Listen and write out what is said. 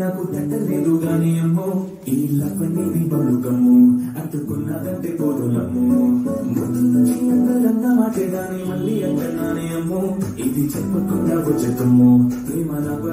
నాకు దట్టలేదు గాని అమ్మో ఈ లవ్ అనేది బలుగము అట్టుకున్నదంటే పోదులము ముందుంది అందరన్న మాటే గాని మళ్ళీ అంటున్నానే అమ్మో ఇది చెప్పకుండా వచ్చకము ప్రేమ నాకు